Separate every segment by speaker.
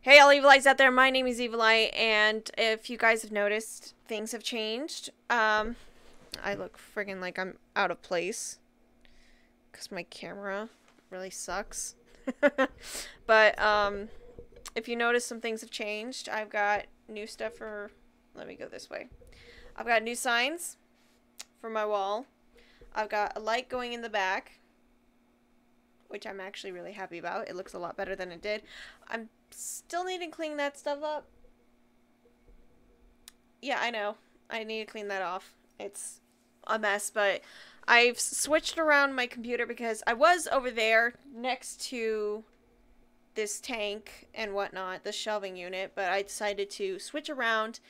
Speaker 1: Hey, all evil eyes out there. My name is Evil Eye, and if you guys have noticed, things have changed. Um, I look friggin' like I'm out of place because my camera really sucks. but um, if you notice, some things have changed. I've got new stuff for. Let me go this way. I've got new signs for my wall. I've got a light going in the back which I'm actually really happy about. It looks a lot better than it did. I'm still need to clean that stuff up. Yeah, I know. I need to clean that off. It's a mess, but I've switched around my computer because I was over there next to this tank and whatnot, the shelving unit, but I decided to switch around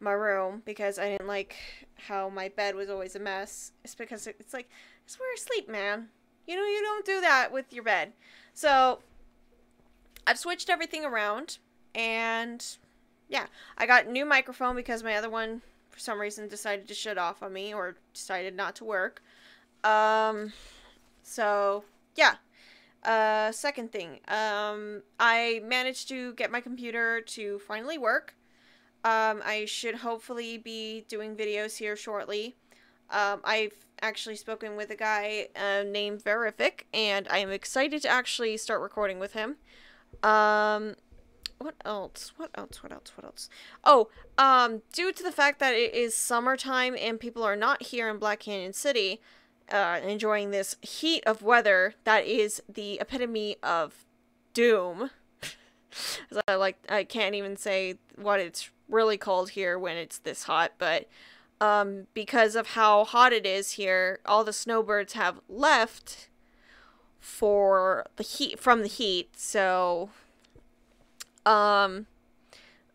Speaker 1: my room because I didn't like how my bed was always a mess. It's because it's like, it's where I sleep, man. You know, you don't do that with your bed. So, I've switched everything around and yeah, I got a new microphone because my other one for some reason decided to shut off on me or decided not to work. Um so, yeah. Uh second thing, um I managed to get my computer to finally work. Um I should hopefully be doing videos here shortly. Um, I've actually spoken with a guy uh, named Verific, and I am excited to actually start recording with him. Um, what else? What else? What else? What else? Oh, um, due to the fact that it is summertime and people are not here in Black Canyon City, uh, enjoying this heat of weather that is the epitome of doom. I like, I can't even say what it's really called here when it's this hot, but um, because of how hot it is here, all the snowbirds have left for the heat from the heat. So, um,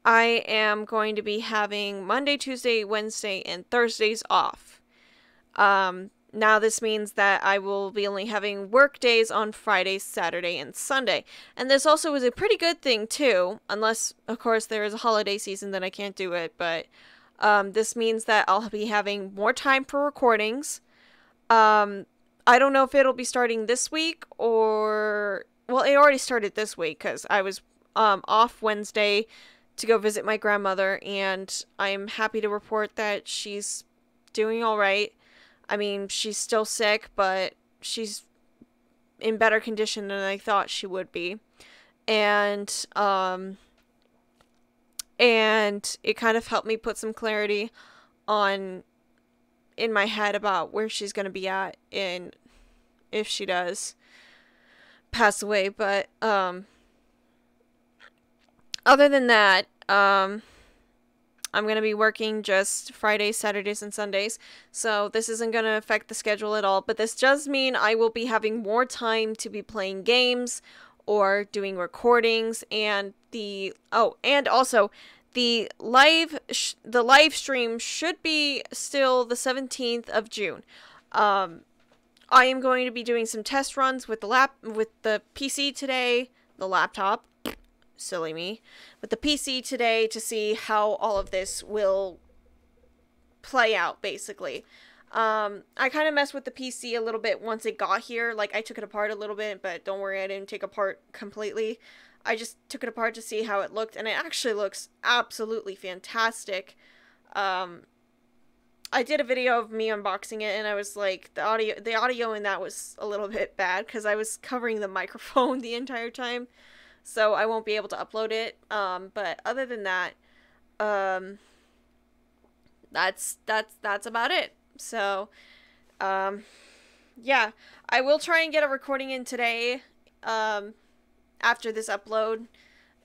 Speaker 1: I am going to be having Monday, Tuesday, Wednesday, and Thursdays off. Um, now this means that I will be only having work days on Friday, Saturday, and Sunday. And this also is a pretty good thing too, unless of course there is a holiday season then I can't do it, but um, this means that I'll be having more time for recordings. Um, I don't know if it'll be starting this week or well, it already started this week because I was um, off Wednesday to go visit my grandmother, and I'm happy to report that she's doing all right. I mean, she's still sick, but she's in better condition than I thought she would be. And um, and it kind of helped me put some clarity on in my head about where she's going to be at and if she does pass away but um other than that um I'm going to be working just Fridays, Saturdays, and Sundays. So this isn't going to affect the schedule at all. But this does mean I will be having more time to be playing games or doing recordings and the oh and also the live sh- the live stream should be still the 17th of June. Um I am going to be doing some test runs with the lap with the PC today, the laptop, silly me, with the PC today to see how all of this will play out basically. Um, I kind of messed with the PC a little bit once it got here. Like, I took it apart a little bit, but don't worry, I didn't take apart completely. I just took it apart to see how it looked, and it actually looks absolutely fantastic. Um, I did a video of me unboxing it, and I was like, the audio, the audio in that was a little bit bad because I was covering the microphone the entire time, so I won't be able to upload it. Um, but other than that, um, that's that's that's about it. So, um, yeah, I will try and get a recording in today, um, after this upload,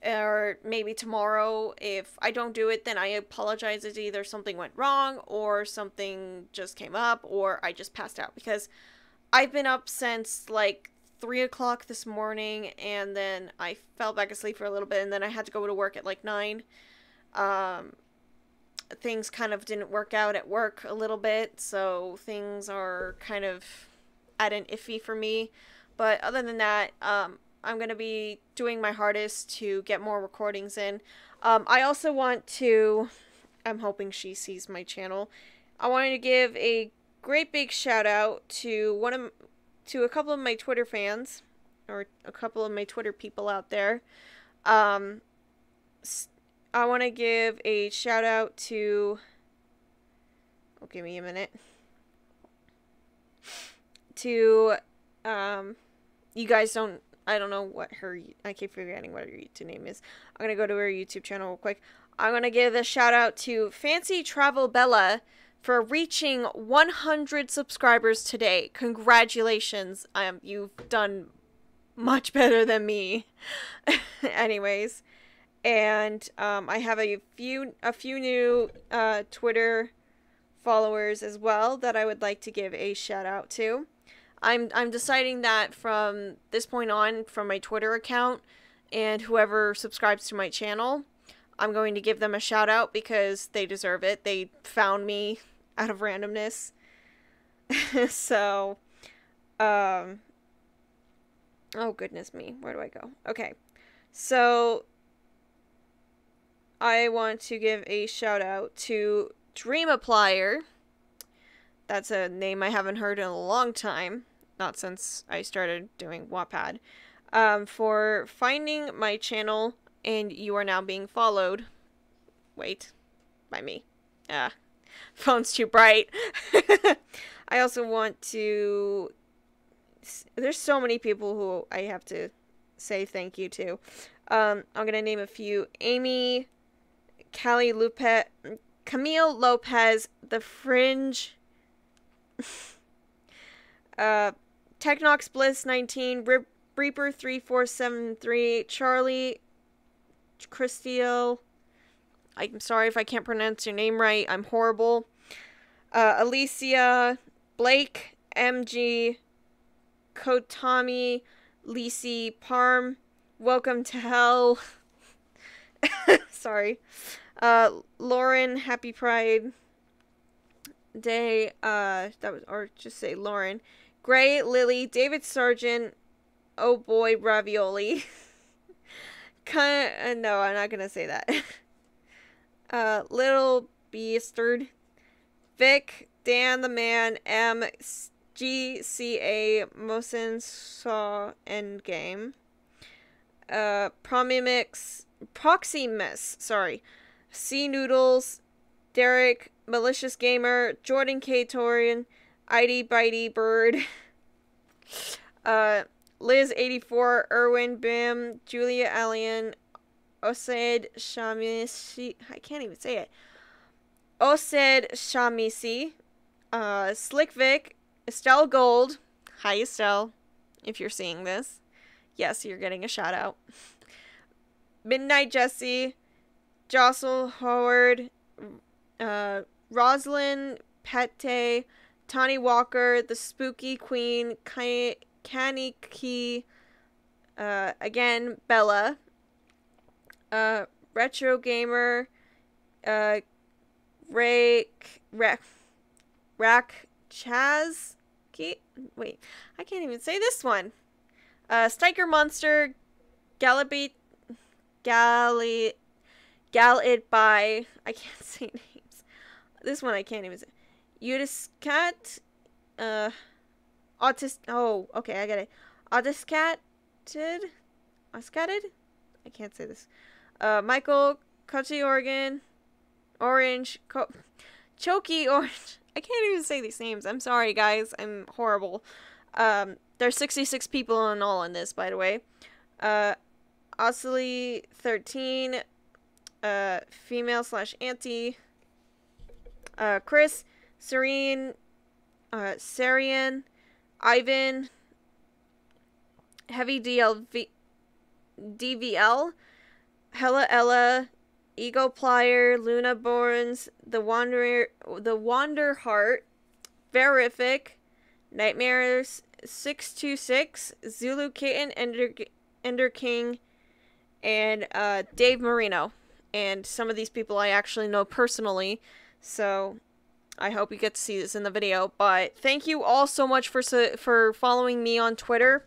Speaker 1: or maybe tomorrow. If I don't do it, then I apologize. It's either something went wrong, or something just came up, or I just passed out because I've been up since like three o'clock this morning, and then I fell back asleep for a little bit, and then I had to go to work at like nine. Um, things kind of didn't work out at work a little bit, so things are kind of at an iffy for me. But other than that, um, I'm going to be doing my hardest to get more recordings in. Um, I also want to, I'm hoping she sees my channel. I wanted to give a great big shout out to one of, to a couple of my Twitter fans, or a couple of my Twitter people out there. Um, I want to give a shout out to. Oh, give me a minute. To, um, you guys don't. I don't know what her. I keep forgetting what her YouTube name is. I'm gonna go to her YouTube channel real quick. I'm gonna give a shout out to Fancy Travel Bella for reaching 100 subscribers today. Congratulations. Um, you've done much better than me. Anyways, and um, I have a few a few new uh, Twitter followers as well that I would like to give a shout out to. I'm I'm deciding that from this point on from my Twitter account and whoever subscribes to my channel, I'm going to give them a shout out because they deserve it. They found me out of randomness. so um Oh goodness me. Where do I go? Okay. So I want to give a shout out to Dreamapplier. That's a name I haven't heard in a long time, not since I started doing Wattpad. Um, for finding my channel and you are now being followed. Wait, by me. Ah, phone's too bright. I also want to. There's so many people who I have to say thank you to. Um, I'm gonna name a few: Amy, Callie Lupe, Camille Lopez, The Fringe, uh, Technox Bliss 19, Rip, Reaper 3473, Charlie, Christiel. I'm sorry if I can't pronounce your name right. I'm horrible. Uh, Alicia, Blake, MG, Kotami, Lisi, Parm, Welcome to Hell. sorry. Uh, Lauren, Happy Pride Day. Uh, that was, or just say Lauren. Gray, Lily, David Sargent. Oh boy, ravioli. kind of, uh, no, I'm not gonna say that. uh, Little Beastard. Vic, Dan the Man, M, G, C, A, Mosin, Saw, Endgame. Uh, Promimix, Proximus, sorry. Sea Noodles, Derek, Malicious Gamer, Jordan K. Torian, ID Bitey Bird, uh, Liz84, Erwin Bim, Julia Allen, Osed Shamisi, I can't even say it. Osed Shamisi, uh, Slick Vic, Estelle Gold. Hi, Estelle, if you're seeing this. Yes, you're getting a shout out. Midnight Jesse, Jocelyn Howard, uh, Rosalind Pette, Tawny Walker, The Spooky Queen, Kaniki, uh, again, Bella, uh, Retro Gamer, uh, Rake, Rack, Rack Chaz, wait, I can't even say this one. Uh, Stiker Monster, Gallibate, Galli, Galid by, I can't say names. This one I can't even say. Udiscat, uh, Autist, oh, okay, I got it. Autiscated? Auscatted? I can't say this. Uh, Michael, Kochi Oregon, Orange, Co Choky Orange. I can't even say these names. I'm sorry, guys. I'm horrible. Um, there's 66 people in all in this, by the way. Uh, Osily 13, uh, female slash auntie, uh, Chris, Serene, uh, Sarian, Ivan, Heavy DLV, DVL, Hella Ella, Ego Plier, Luna Borns, The Wanderer, The Wander Heart, Verific, Nightmares, 626, Zulu Kitten, Ender, Ender King, and uh, Dave Marino and some of these people I actually know personally. So I hope you get to see this in the video. But thank you all so much for for following me on Twitter.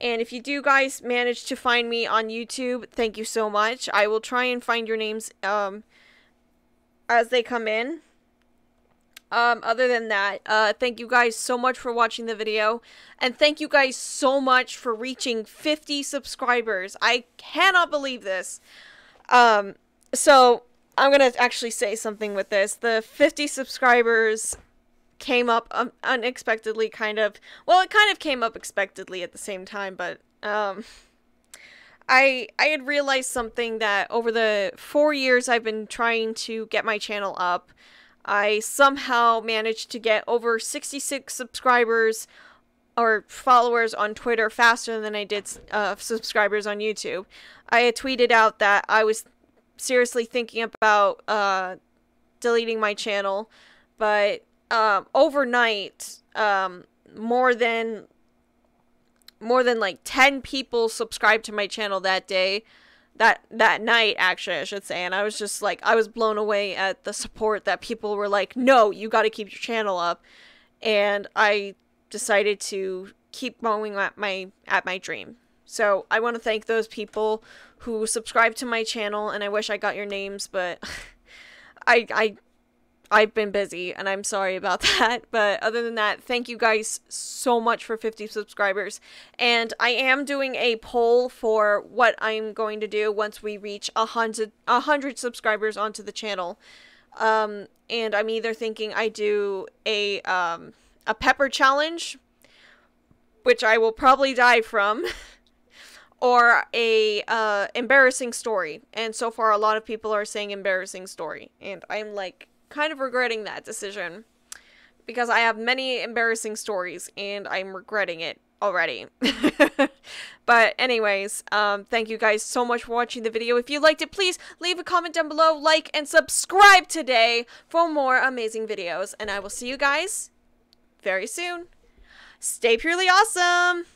Speaker 1: And if you do guys manage to find me on YouTube, thank you so much. I will try and find your names um, as they come in. Um, other than that, uh, thank you guys so much for watching the video. And thank you guys so much for reaching 50 subscribers. I cannot believe this. Um, so I'm gonna actually say something with this. The 50 subscribers came up unexpectedly, kind of. Well, it kind of came up expectedly at the same time, but um, I I had realized something that over the four years I've been trying to get my channel up, I somehow managed to get over 66 subscribers or followers on Twitter faster than I did uh, subscribers on YouTube. I had tweeted out that I was seriously thinking about uh, deleting my channel, but um, overnight, um, more than more than like 10 people subscribed to my channel that day that that night actually I should say and I was just like I was blown away at the support that people were like no you got to keep your channel up. And I decided to keep mowing at my at my dream. So I want to thank those people who subscribed to my channel and I wish I got your names but I I I've been busy and I'm sorry about that. But other than that, thank you guys so much for 50 subscribers. And I am doing a poll for what I'm going to do once we reach a hundred hundred subscribers onto the channel. Um, and I'm either thinking I do a um, a pepper challenge, which I will probably die from. or a uh, embarrassing story and so far a lot of people are saying embarrassing story and i'm like kind of regretting that decision because I have many embarrassing stories and I'm regretting it already. but anyways, um, thank you guys so much for watching the video. If you liked it, please leave a comment down below, like, and subscribe today for more amazing videos. And I will see you guys very soon. Stay purely awesome!